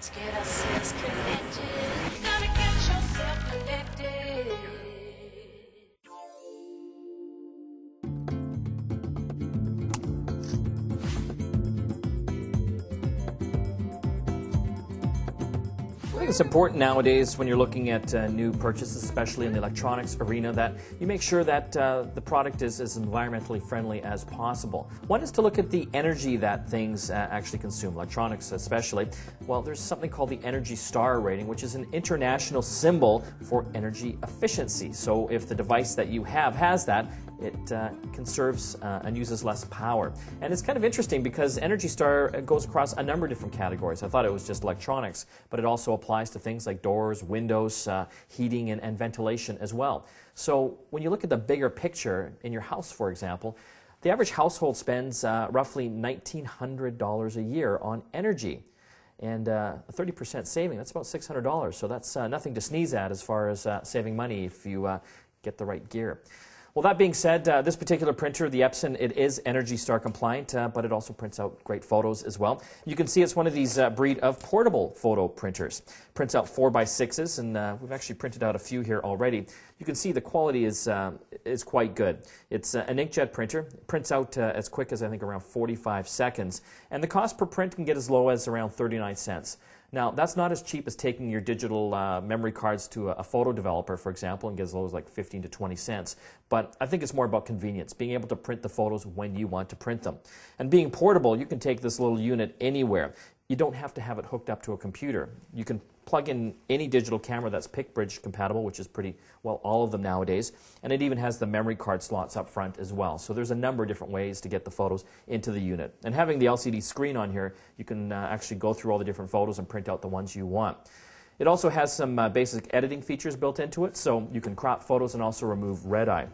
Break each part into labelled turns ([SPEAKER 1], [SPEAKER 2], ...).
[SPEAKER 1] Let's get ourselves connected. Gotta get yourself connected.
[SPEAKER 2] I think it's important nowadays when you're looking at uh, new purchases, especially in the electronics arena, that you make sure that uh, the product is as environmentally friendly as possible. One is to look at the energy that things uh, actually consume, electronics especially. Well, there's something called the Energy Star rating, which is an international symbol for energy efficiency. So if the device that you have has that, it uh, conserves uh, and uses less power. And it's kind of interesting because Energy Star goes across a number of different categories. I thought it was just electronics, but it also applies to things like doors, windows, uh, heating, and, and ventilation as well. So when you look at the bigger picture in your house, for example, the average household spends uh, roughly $1,900 a year on energy. And uh, a 30% saving, that's about $600. So that's uh, nothing to sneeze at as far as uh, saving money if you uh, get the right gear. Well, that being said, uh, this particular printer, the Epson, it is Energy Star compliant, uh, but it also prints out great photos as well. You can see it's one of these uh, breed of portable photo printers. Prints out 4 by 6s and uh, we've actually printed out a few here already. You can see the quality is, uh, is quite good. It's uh, an inkjet printer. It prints out as quick as I think around 45 seconds, and the cost per print can get as low as around 39 cents. Now, that's not as cheap as taking your digital uh, memory cards to a, a, photo developer, for example, and get as low as like 15 to 20 cents. But I think it's more about convenience, being able to print the photos when you want to print them. And being portable, you can take this little unit anywhere. You don't have to have it hooked up to a computer. You can plug in any digital camera that's PictBridge compatible, which is pretty well all of them nowadays, and it even has the memory card slots up front as well. So there's a number of different ways to get the photos into the unit. And having the LCD screen on here, you can uh, actually go through all the different photos and print out the ones you want. It also has some uh, basic editing features built into it, so you can crop photos and also remove red eye.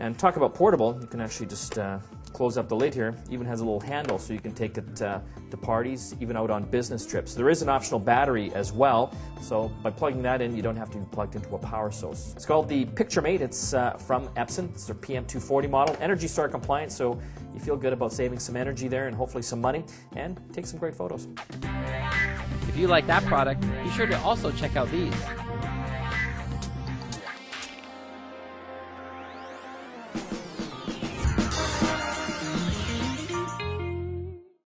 [SPEAKER 2] And talk about portable, you can actually just uh, close up the lid here. Even has a little handle so you can take it uh, to parties, even out on business trips. There is an optional battery as well, so by plugging that in, you don't have to be plugged into a power source. It's called the PictureMate. It's uh, from Epson. It's their PM240 model, Energy Star compliant, so you feel good about saving some energy there and hopefully some money, and take some great photos.
[SPEAKER 3] If you like that product, be sure to also check out these.